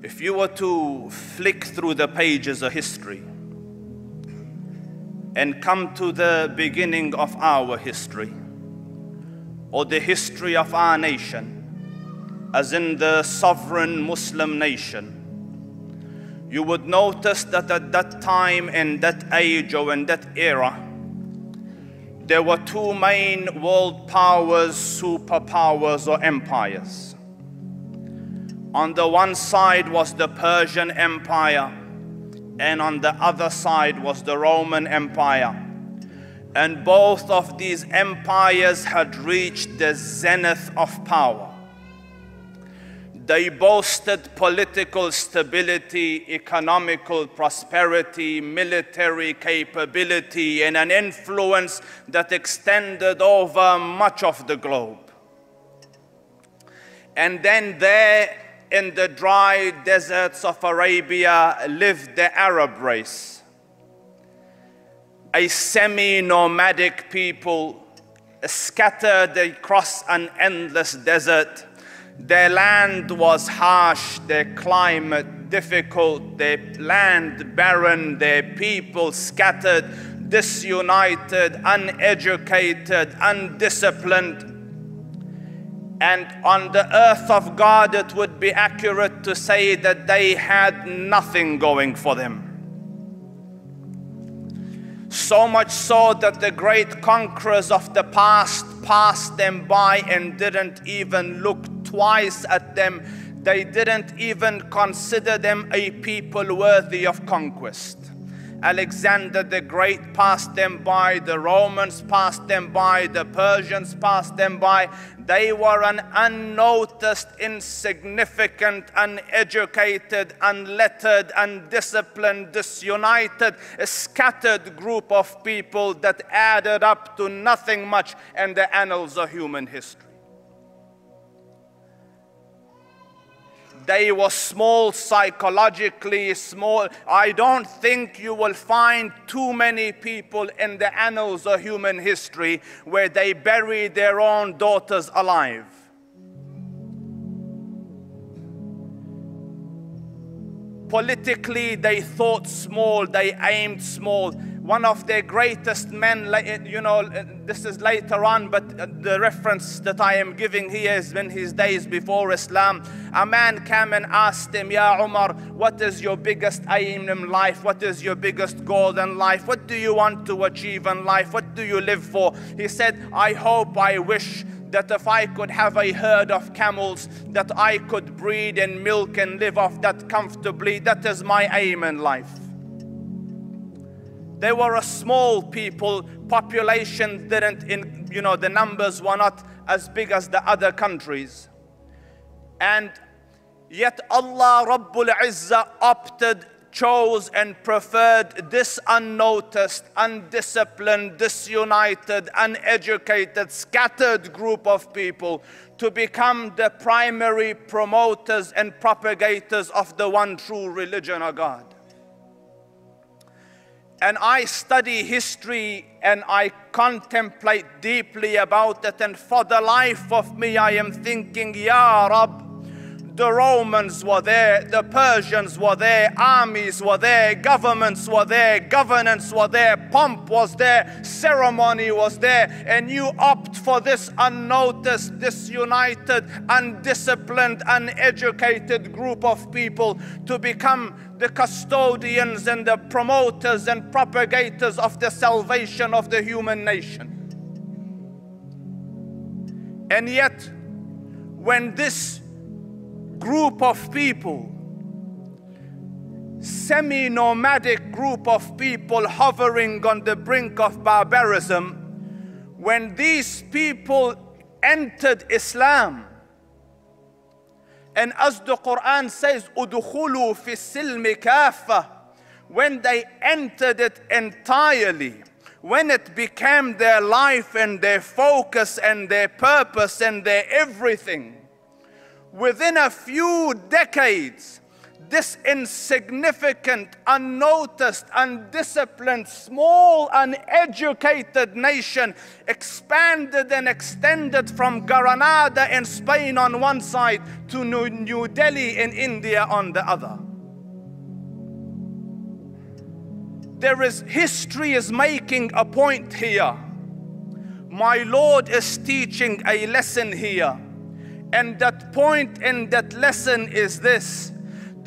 If you were to flick through the pages of history and come to the beginning of our history or the history of our nation, as in the sovereign Muslim nation, you would notice that at that time, in that age or in that era, there were two main world powers, superpowers, or empires. On the one side was the Persian Empire, and on the other side was the Roman Empire. And both of these empires had reached the zenith of power. They boasted political stability, economical prosperity, military capability, and an influence that extended over much of the globe. And then there in the dry deserts of Arabia lived the Arab race, a semi nomadic people scattered across an endless desert. Their land was harsh, their climate difficult, their land barren, their people scattered, disunited, uneducated, undisciplined and on the earth of God, it would be accurate to say that they had nothing going for them. So much so that the great conquerors of the past passed them by and didn't even look twice at them. They didn't even consider them a people worthy of conquest. Alexander the Great passed them by, the Romans passed them by, the Persians passed them by. They were an unnoticed, insignificant, uneducated, unlettered, undisciplined, disunited, scattered group of people that added up to nothing much in the annals of human history. They were small psychologically, small. I don't think you will find too many people in the annals of human history where they bury their own daughters alive. Politically, they thought small, they aimed small one of their greatest men, eh, you know, eh, this is later on, but eh, the reference that I am giving here is in his days before Islam. A man came and asked him, Ya Umar, what is your biggest aim in life? What is your biggest goal in life? What do you want to achieve in life? What do you live for? He said, I hope, I wish that if I could have a herd of camels, that I could breed and milk and live off that comfortably. That is my aim in life. They were a small people. Population didn't, in, you know, the numbers were not as big as the other countries. And yet Allah Rabbul Izzah opted, chose and preferred this unnoticed, undisciplined, disunited, uneducated, scattered group of people to become the primary promoters and propagators of the one true religion of God and I study history and I contemplate deeply about it, and for the life of me, I am thinking, Ya Rab, the Romans were there, the Persians were there, armies were there, governments were there, governance were there, pomp was there, ceremony was there, and you opt for this unnoticed, disunited, undisciplined, uneducated group of people to become the custodians and the promoters and propagators of the salvation of the human nation. And yet, when this group of people, semi nomadic group of people hovering on the brink of barbarism, when these people entered Islam, and as the Quran says, "Udkhulu fi silmi kafa," when they entered it entirely, when it became their life and their focus and their purpose and their everything, within a few decades, this insignificant, unnoticed, undisciplined, small, uneducated nation expanded and extended from Granada in Spain on one side to New Delhi in India on the other. There is history is making a point here. My Lord is teaching a lesson here. And that point in that lesson is this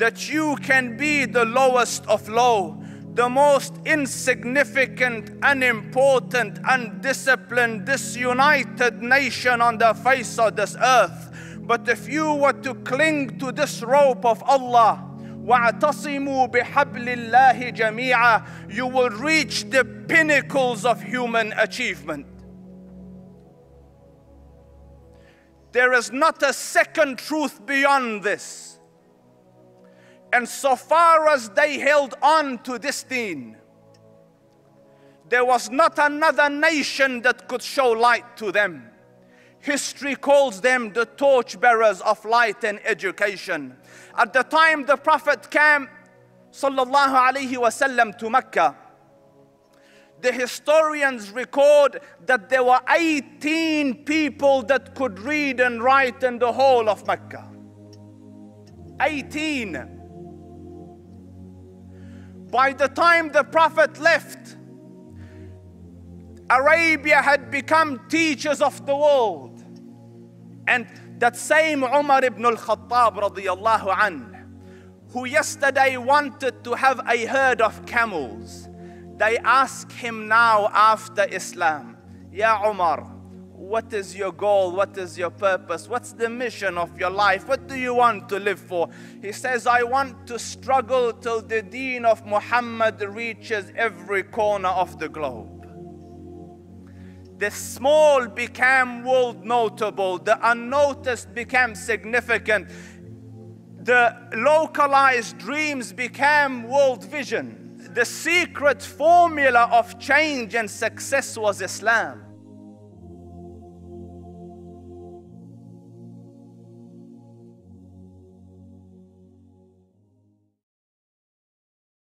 that you can be the lowest of low, the most insignificant, unimportant, undisciplined, disunited nation on the face of this earth. But if you were to cling to this rope of Allah, واعتصموا بحبل الله جميعا you will reach the pinnacles of human achievement there is not a second truth beyond this and so far as they held on to this deen, there was not another nation that could show light to them. History calls them the torchbearers of light and education. At the time the Prophet came, sallallahu alaihi wasallam, to Mecca, the historians record that there were 18 people that could read and write in the whole of Mecca. 18. By the time the Prophet left, Arabia had become teachers of the world. And that same Umar ibn al-Khattab radiallahu anh, who yesterday wanted to have a herd of camels, they ask him now after Islam, Ya Umar, what is your goal? What is your purpose? What's the mission of your life? What do you want to live for? He says, I want to struggle till the deen of Muhammad reaches every corner of the globe. The small became world notable, the unnoticed became significant, the localized dreams became world vision. The secret formula of change and success was Islam.